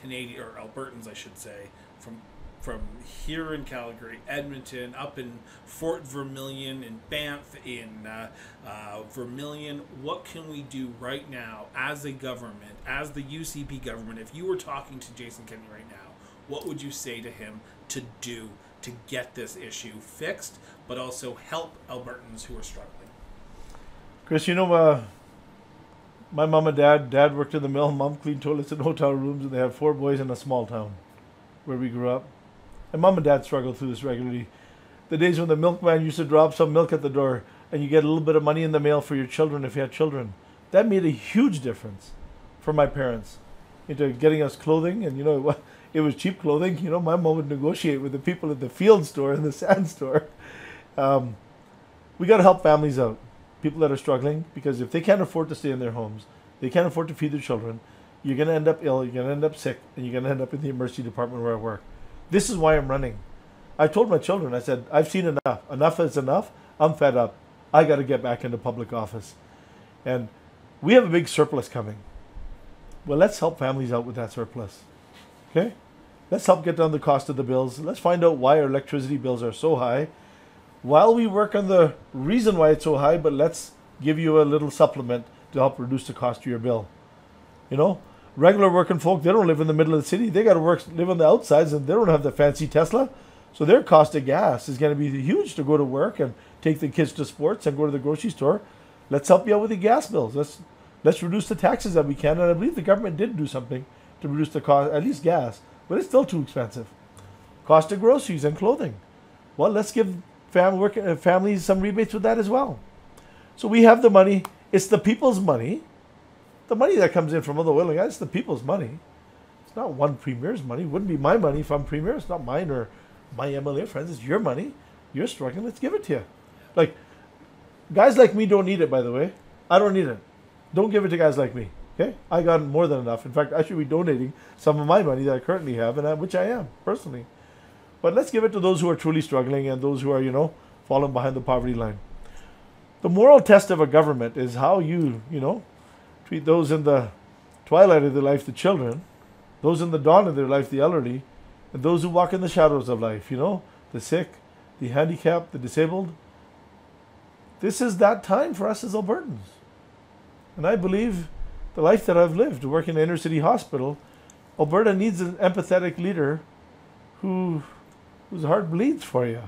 [SPEAKER 1] Canadian or Albertans, I should say, from from here in Calgary, Edmonton, up in Fort Vermilion, in Banff, in uh, uh, Vermilion. What can we do right now as a government, as the UCP government? If you were talking to Jason Kenney right now, what would you say to him to do to get this issue fixed, but also help Albertans who are struggling?
[SPEAKER 2] Chris, you know, uh, my mom and dad, dad worked in the mill, mom cleaned toilets in hotel rooms, and they had four boys in a small town where we grew up. And mom and dad struggled through this regularly. The days when the milkman used to drop some milk at the door and you get a little bit of money in the mail for your children if you had children. That made a huge difference for my parents into getting us clothing. And, you know, it was cheap clothing. You know, my mom would negotiate with the people at the field store and the sand store. Um, we got to help families out, people that are struggling, because if they can't afford to stay in their homes, they can't afford to feed their children, you're going to end up ill, you're going to end up sick, and you're going to end up in the emergency department where I work. This is why I'm running. I told my children, I said, I've seen enough. Enough is enough. I'm fed up. I got to get back into public office. And we have a big surplus coming. Well, let's help families out with that surplus. Okay? Let's help get down the cost of the bills. Let's find out why our electricity bills are so high. While we work on the reason why it's so high, but let's give you a little supplement to help reduce the cost of your bill. You know, regular working folk, they don't live in the middle of the city. They got to work, live on the outsides, and they don't have the fancy Tesla. So their cost of gas is going to be huge to go to work and take the kids to sports and go to the grocery store. Let's help you out with the gas bills. Let's let's reduce the taxes that we can. And I believe the government did do something to reduce the cost, at least gas, but it's still too expensive. Cost of groceries and clothing. Well, let's give family work, uh, families some rebates with that as well. So we have the money. It's the people's money. The money that comes in from other oil and gas, it's the people's money. It's not one premier's money. It wouldn't be my money if I'm premier. It's not mine or my MLA friends. It's your money. You're struggling. Let's give it to you. Like, guys like me don't need it, by the way. I don't need it. Don't give it to guys like me. Okay? I got more than enough. In fact, I should be donating some of my money that I currently have, and I, which I am personally. But let's give it to those who are truly struggling and those who are, you know, falling behind the poverty line. The moral test of a government is how you, you know, treat those in the twilight of their life, the children, those in the dawn of their life, the elderly, and those who walk in the shadows of life, you know, the sick, the handicapped, the disabled. This is that time for us as Albertans. And I believe the life that I've lived, working in inner city hospital, Alberta needs an empathetic leader who whose heart bleeds for you.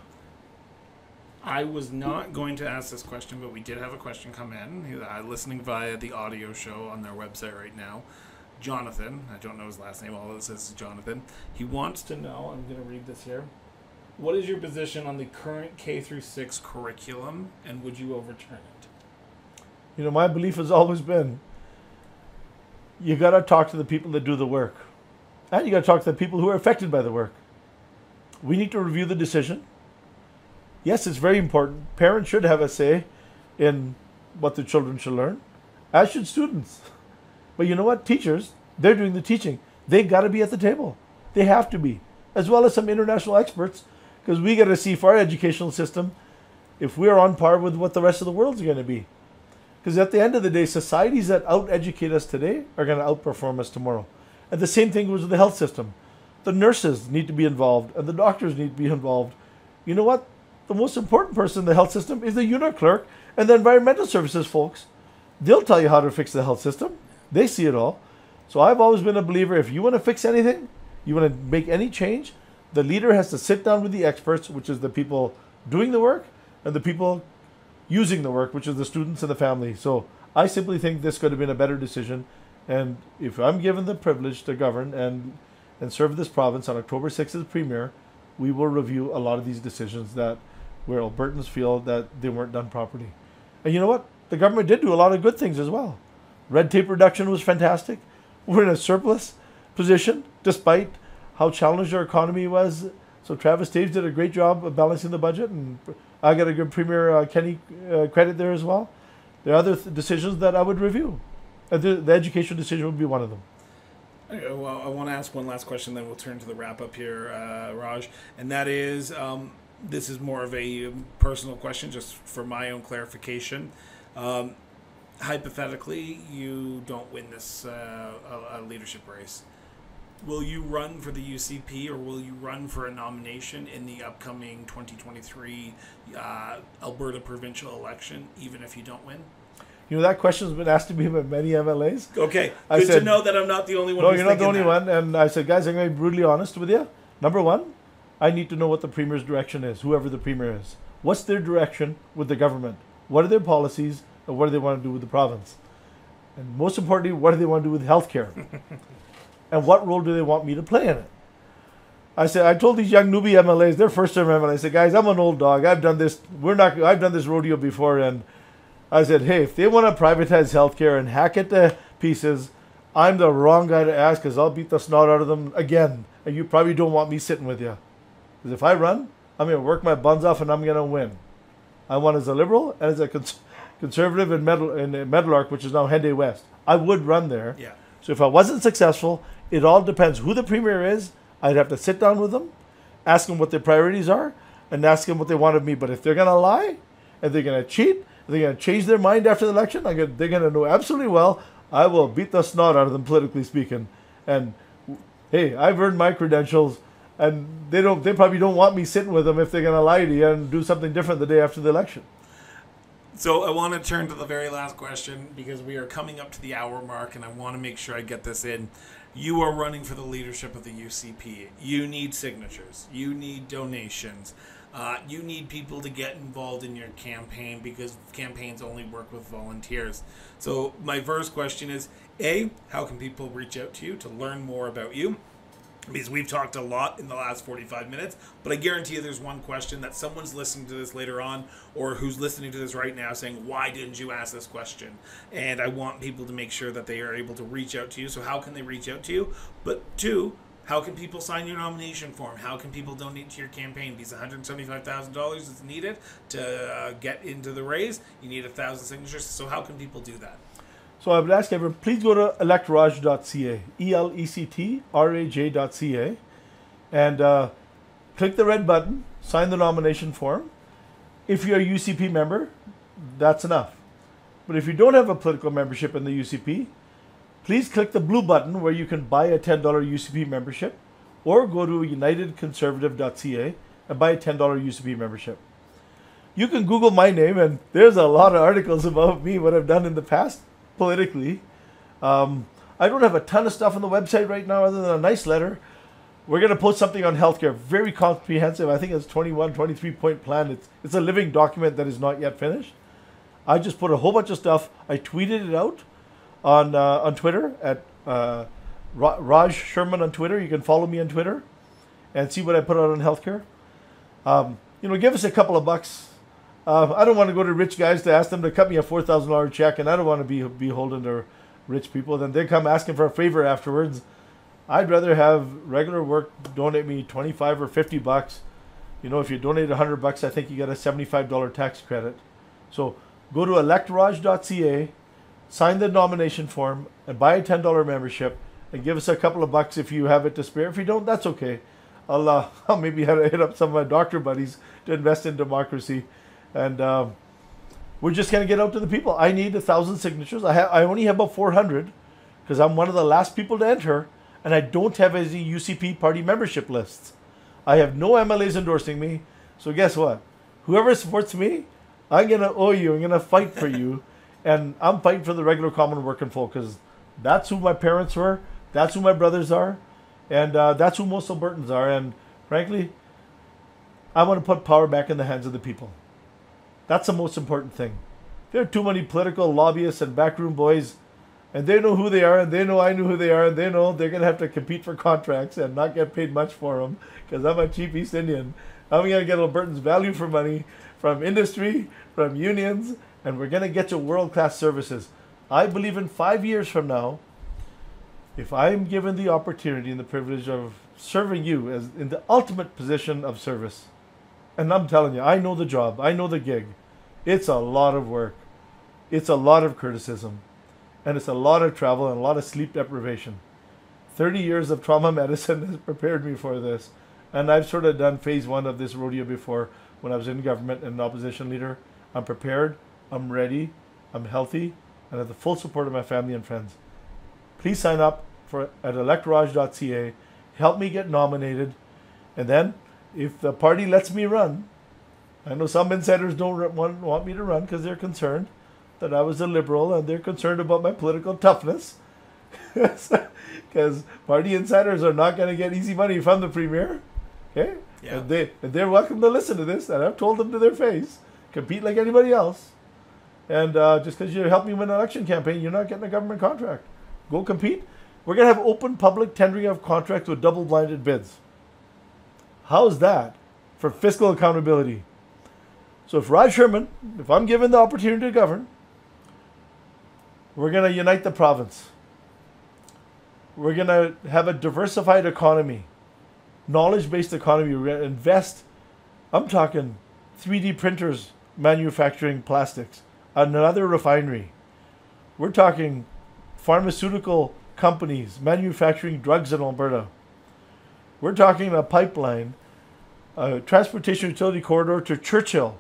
[SPEAKER 1] I was not going to ask this question, but we did have a question come in. He's uh, listening via the audio show on their website right now. Jonathan, I don't know his last name, all it says is Jonathan. He wants to know, I'm going to read this here. What is your position on the current K through 6 curriculum and would you overturn it?
[SPEAKER 2] You know, my belief has always been you got to talk to the people that do the work. And you got to talk to the people who are affected by the work. We need to review the decision. Yes, it's very important. Parents should have a say in what their children should learn, as should students. But you know what? Teachers, they're doing the teaching. They've got to be at the table. They have to be, as well as some international experts, because we got to see for our educational system if we're on par with what the rest of the world's going to be. Because at the end of the day, societies that out educate us today are going to outperform us tomorrow. And the same thing goes with the health system. The nurses need to be involved, and the doctors need to be involved. You know what? The most important person in the health system is the unit clerk and the environmental services folks. They'll tell you how to fix the health system. They see it all. So I've always been a believer if you want to fix anything, you want to make any change, the leader has to sit down with the experts, which is the people doing the work, and the people using the work, which is the students and the family. So I simply think this could have been a better decision. And if I'm given the privilege to govern and and serve this province on October 6th as premier, we will review a lot of these decisions that where Albertans feel that they weren't done properly. And you know what? The government did do a lot of good things as well. Red tape reduction was fantastic. We're in a surplus position despite how challenged our economy was. So Travis Toews did a great job of balancing the budget, and I got a good Premier uh, Kenney uh, credit there as well. There are other th- decisions that I would review. Uh, the, the education decision would be one of them.
[SPEAKER 1] Okay, well, I want to ask one last question, then we'll turn to the wrap up here, uh, Raj. And that is um, this is more of a personal question, just for my own clarification. Um, hypothetically, you don't win this uh, a, a leadership race. will you run for the UCP or will you run for a nomination in the upcoming 2023 uh, Alberta provincial election, even if you don't win?
[SPEAKER 2] You know that question's been asked to me by many MLAs.
[SPEAKER 1] Okay,
[SPEAKER 2] I
[SPEAKER 1] good
[SPEAKER 2] said-
[SPEAKER 1] to know that I'm not the only one.
[SPEAKER 2] No, you're not the only
[SPEAKER 1] that.
[SPEAKER 2] one. And I said, guys, I'm going to be brutally honest with you. Number one, I need to know what the premier's direction is, whoever the premier is. What's their direction with the government? What are their policies, and what do they want to do with the province? And most importantly, what do they want to do with healthcare? and what role do they want me to play in it? I said, I told these young newbie MLAs, their first term MLAs, I said, guys, I'm an old dog. I've done this. We're not. I've done this rodeo before, and I said, hey, if they want to privatize healthcare and hack it to pieces, I'm the wrong guy to ask because I'll beat the snot out of them again. And you probably don't want me sitting with you. Because if I run, I'm going to work my buns off and I'm going to win. I won as a liberal and as a cons- conservative in, Medal- in Meadowlark, which is now Henday West. I would run there.
[SPEAKER 1] Yeah.
[SPEAKER 2] So if I wasn't successful, it all depends who the premier is. I'd have to sit down with them, ask them what their priorities are, and ask them what they want of me. But if they're going to lie, and they're going to cheat, they're going to change their mind after the election, gonna, they're going to know absolutely well I will beat the snot out of them, politically speaking. And hey, I've earned my credentials, and they don't. They probably don't want me sitting with them if they're going to lie to you and do something different the day after the election.
[SPEAKER 1] So I want to turn to the very last question because we are coming up to the hour mark, and I want to make sure I get this in. You are running for the leadership of the UCP. You need signatures. You need donations. Uh, you need people to get involved in your campaign because campaigns only work with volunteers. So my first question is: A, how can people reach out to you to learn more about you? because we've talked a lot in the last 45 minutes but i guarantee you there's one question that someone's listening to this later on or who's listening to this right now saying why didn't you ask this question and i want people to make sure that they are able to reach out to you so how can they reach out to you but two how can people sign your nomination form? How can people donate to your campaign? These $175,000 is needed to uh, get into the race. You need a thousand signatures. So how can people do that?
[SPEAKER 2] So I would ask everyone, please go to electraj.ca, E L E C T R A J.ca, and uh, click the red button, sign the nomination form. If you're a UCP member, that's enough. But if you don't have a political membership in the UCP, please click the blue button where you can buy a $10 UCP membership, or go to unitedconservative.ca and buy a $10 UCP membership. You can Google my name, and there's a lot of articles about me, what I've done in the past politically. Um, I don't have a ton of stuff on the website right now other than a nice letter. We're going to post something on healthcare, very comprehensive. I think it's 21, 23 point plan. It's, it's a living document that is not yet finished. I just put a whole bunch of stuff. I tweeted it out on uh, on Twitter at uh, Raj Sherman on Twitter. You can follow me on Twitter and see what I put out on healthcare. Um, you know, give us a couple of bucks. Uh, I don't want to go to rich guys to ask them to cut me a four thousand dollar check, and I don't want to be beholden to rich people. Then they come asking for a favor afterwards. I'd rather have regular work donate me twenty five or fifty bucks. You know, if you donate hundred bucks, I think you get a seventy five dollar tax credit. So go to electraj.ca, sign the nomination form, and buy a ten dollar membership, and give us a couple of bucks if you have it to spare. If you don't, that's okay. I'll, uh, I'll maybe to hit up some of my doctor buddies to invest in democracy, and um, we're just gonna get out to the people. I need a thousand signatures. I have I only have about four hundred because I'm one of the last people to enter, and I don't have any UCP party membership lists. I have no MLAs endorsing me. So guess what? Whoever supports me, I'm gonna owe you. I'm gonna fight for you, and I'm fighting for the regular common working folk because that's who my parents were. That's who my brothers are, and uh, that's who most Albertans are. And frankly, I want to put power back in the hands of the people. That's the most important thing. There are too many political lobbyists and backroom boys, and they know who they are, and they know I know who they are, and they know they're gonna have to compete for contracts and not get paid much for them because I'm a cheap East Indian. I'm gonna get Albertans value for money from industry, from unions, and we're gonna get you world class services. I believe in five years from now, if I'm given the opportunity and the privilege of serving you as in the ultimate position of service, and I'm telling you, I know the job, I know the gig. It's a lot of work. It's a lot of criticism. And it's a lot of travel and a lot of sleep deprivation. 30 years of trauma medicine has prepared me for this. And I've sort of done phase one of this rodeo before when I was in government and an opposition leader. I'm prepared, I'm ready, I'm healthy, and I have the full support of my family and friends. Please sign up for at electraj.ca. Help me get nominated, and then if the party lets me run, I know some insiders don't want, want me to run because they're concerned that I was a liberal and they're concerned about my political toughness. Because party insiders are not going to get easy money from the premier. Okay?
[SPEAKER 1] Yeah.
[SPEAKER 2] And, they, and they're welcome to listen to this. And I've told them to their face compete like anybody else. And uh, just because you help me win an election campaign, you're not getting a government contract. Go compete. We're going to have open public tendering of contracts with double blinded bids. How's that for fiscal accountability? So if Raj Sherman, if I'm given the opportunity to govern, we're going to unite the province. We're going to have a diversified economy, knowledge based economy. We're going to invest. I'm talking 3D printers manufacturing plastics, another refinery. We're talking pharmaceutical companies manufacturing drugs in Alberta. We're talking a pipeline, a transportation utility corridor to Churchill,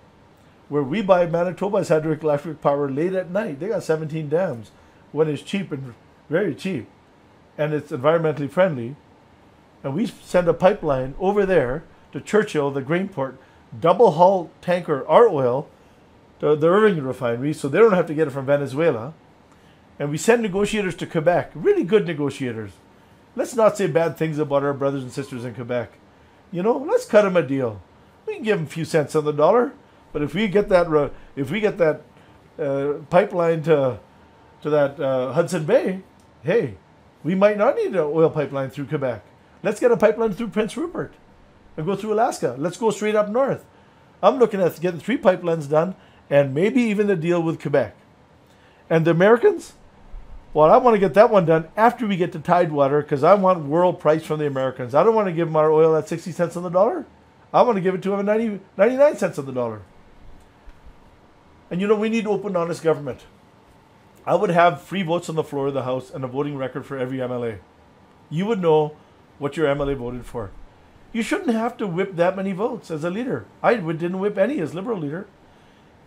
[SPEAKER 2] where we buy Manitoba's hydroelectric power late at night. They got 17 dams when it's cheap and very cheap and it's environmentally friendly. And we send a pipeline over there to Churchill, the grain port, double hull tanker our oil to the Irving refinery so they don't have to get it from Venezuela. And we send negotiators to Quebec, really good negotiators. Let's not say bad things about our brothers and sisters in Quebec. You know, let's cut them a deal. We can give them a few cents on the dollar, but if we get that, if we get that uh, pipeline to to that uh, Hudson Bay, hey, we might not need an oil pipeline through Quebec. Let's get a pipeline through Prince Rupert and go through Alaska. Let's go straight up north. I'm looking at getting three pipelines done and maybe even a deal with Quebec. And the Americans, well, I want to get that one done after we get to Tidewater because I want world price from the Americans. I don't want to give them our oil at 60 cents on the dollar. I want to give it to them at 90, 99 cents on the dollar. And you know, we need open, honest government. I would have free votes on the floor of the House and a voting record for every MLA. You would know what your MLA voted for. You shouldn't have to whip that many votes as a leader. I didn't whip any as Liberal leader.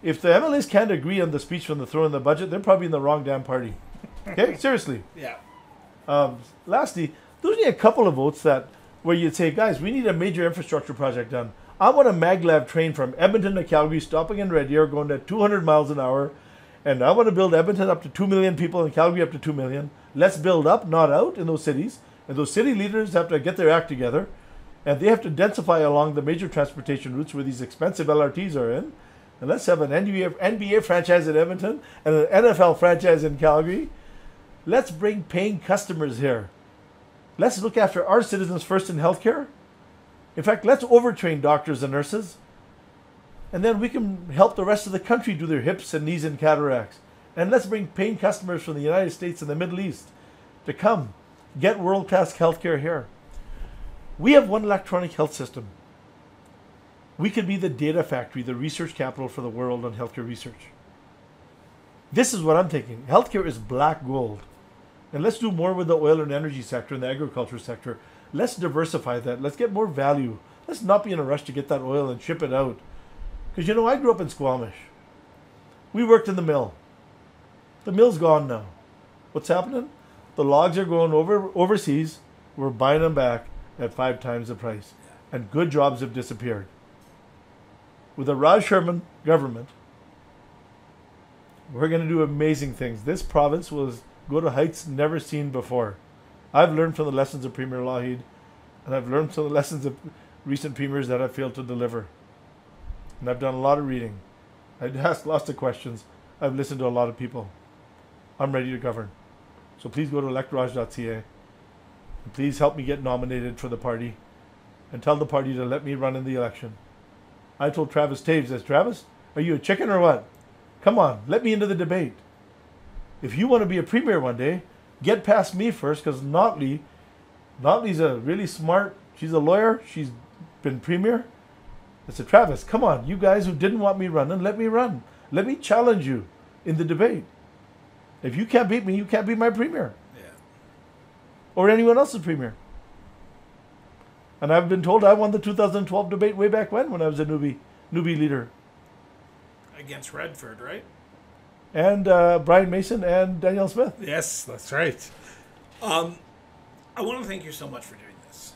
[SPEAKER 2] If the MLAs can't agree on the speech from the throne and the budget, they're probably in the wrong damn party. Okay, seriously.
[SPEAKER 1] Yeah.
[SPEAKER 2] Um, lastly, there's only a couple of votes that where you'd say, guys, we need a major infrastructure project done. I want a maglev train from Edmonton to Calgary, stopping in Red Deer, going at 200 miles an hour, and I want to build Edmonton up to 2 million people and Calgary up to 2 million. Let's build up, not out, in those cities. And those city leaders have to get their act together. And they have to densify along the major transportation routes where these expensive LRTs are in. And let's have an NBA, NBA franchise in Edmonton and an NFL franchise in Calgary. Let's bring paying customers here. Let's look after our citizens first in healthcare. In fact, let's overtrain doctors and nurses and then we can help the rest of the country do their hips and knees and cataracts. And let's bring paying customers from the United States and the Middle East to come get world class healthcare here. We have one electronic health system. We could be the data factory, the research capital for the world on healthcare research. This is what I'm thinking. Healthcare is black gold. And let's do more with the oil and energy sector and the agriculture sector. Let's diversify that. Let's get more value. Let's not be in a rush to get that oil and ship it out because you know, I grew up in Squamish. We worked in the mill. The mill's gone now. What's happening? The logs are going over overseas. We're buying them back at five times the price. And good jobs have disappeared. With the Raj Sherman government, we're going to do amazing things. This province will go to heights never seen before. I've learned from the lessons of Premier Lougheed, and I've learned from the lessons of recent premiers that have failed to deliver and I've done a lot of reading. I've asked lots of questions. I've listened to a lot of people. I'm ready to govern. So please go to electraj.ca and please help me get nominated for the party and tell the party to let me run in the election. I told Travis Toews, says, Travis, are you a chicken or what? Come on, let me into the debate. If you want to be a premier one day, get past me first because Notley, Notley's a really smart, she's a lawyer, she's been premier. I said, Travis, come on, you guys who didn't want me running, let me run. Let me challenge you in the debate. If you can't beat me, you can't be my premier.
[SPEAKER 1] Yeah.
[SPEAKER 2] Or anyone else's premier. And I've been told I won the 2012 debate way back when, when I was a newbie, newbie leader.
[SPEAKER 1] Against Redford, right?
[SPEAKER 2] And uh, Brian Mason and Danielle Smith.
[SPEAKER 1] Yes, that's right. Um, I want to thank you so much for doing this.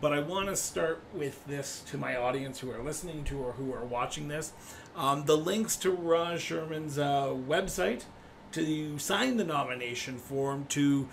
[SPEAKER 1] But I want to start with this to my audience who are listening to or who are watching this. Um, the links to Raj Sherman's uh, website, to sign the nomination form, to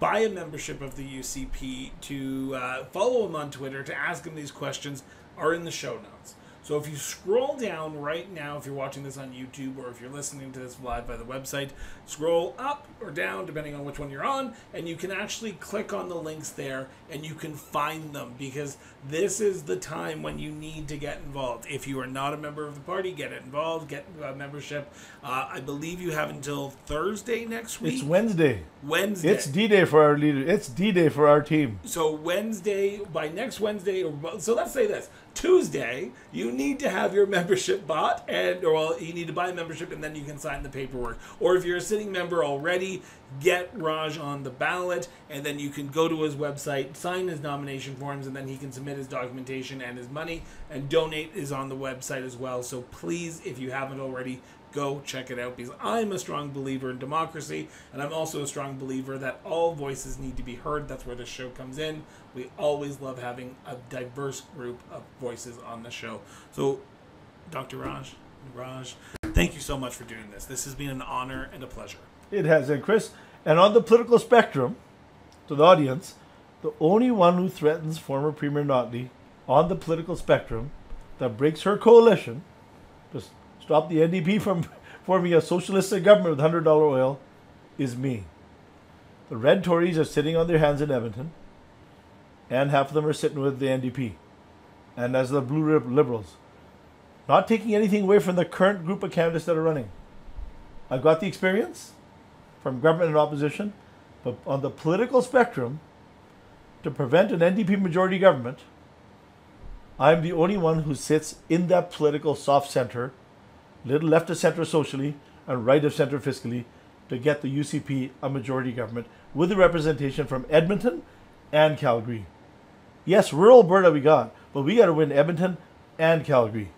[SPEAKER 1] buy a membership of the UCP, to uh, follow him on Twitter, to ask him these questions are in the show notes. So if you scroll down right now, if you're watching this on YouTube or if you're listening to this live by the website, scroll up or down depending on which one you're on, and you can actually click on the links there and you can find them because this is the time when you need to get involved. If you are not a member of the party, get involved, get a membership. Uh, I believe you have until Thursday next week.
[SPEAKER 2] It's Wednesday.
[SPEAKER 1] Wednesday.
[SPEAKER 2] It's D Day for our leader. It's D Day for our team.
[SPEAKER 1] So Wednesday, by next Wednesday, or so let's say this Tuesday, you need to have your membership bought, and or well, you need to buy a membership, and then you can sign the paperwork. Or if you're a sitting member already, get Raj on the ballot, and then you can go to his website, sign his nomination forms, and then he can submit his documentation and his money. And donate is on the website as well. So please, if you haven't already, go check it out because I'm a strong believer in democracy and I'm also a strong believer that all voices need to be heard. That's where this show comes in. We always love having a diverse group of voices on the show. So, Dr. Raj, Raj, thank you so much for doing this. This has been an honor and a pleasure.
[SPEAKER 2] It has, and Chris, and on the political spectrum, to the audience, the only one who threatens former Premier Notley on the political spectrum that breaks her coalition, stop the NDP from forming a socialistic government with $100 oil, is me. The red Tories are sitting on their hands in Edmonton, and half of them are sitting with the NDP, and as the blue liberals. Not taking anything away from the current group of candidates that are running. I've got the experience from government and opposition, but on the political spectrum, to prevent an NDP majority government, I'm the only one who sits in that political soft center, little left of center socially and right of center fiscally, to get the UCP a majority government with the representation from Edmonton and Calgary. Yes, rural Alberta we got, but we got to win Edmonton and Calgary.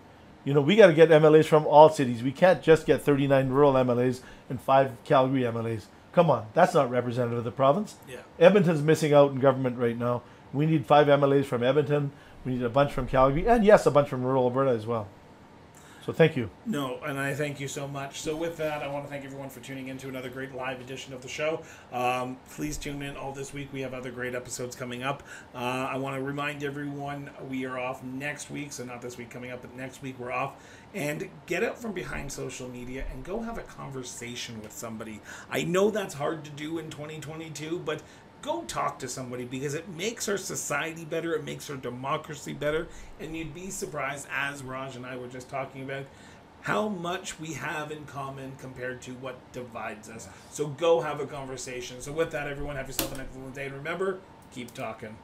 [SPEAKER 2] You know, we got to get MLAs from all cities. We can't just get 39 rural MLAs and five Calgary MLAs. Come on, that's not representative of the province.
[SPEAKER 1] Yeah.
[SPEAKER 2] Edmonton's missing out in government right now. We need five MLAs from Edmonton. We need a bunch from Calgary, and yes, a bunch from rural Alberta as well. So thank you.
[SPEAKER 1] No, and I thank you so much. So with that, I want to thank everyone for tuning in to another great live edition of the show. Um, please tune in all this week. We have other great episodes coming up. Uh, I want to remind everyone we are off next week, so not this week coming up, but next week we're off. And get out from behind social media and go have a conversation with somebody. I know that's hard to do in 2022, but go talk to somebody because it makes our society better, it makes our democracy better, and you'd be surprised, as Raj and I were just talking about, how much we have in common compared to what divides us. So go have a conversation. So with that, everyone, have yourself an excellent day, and remember, keep talking.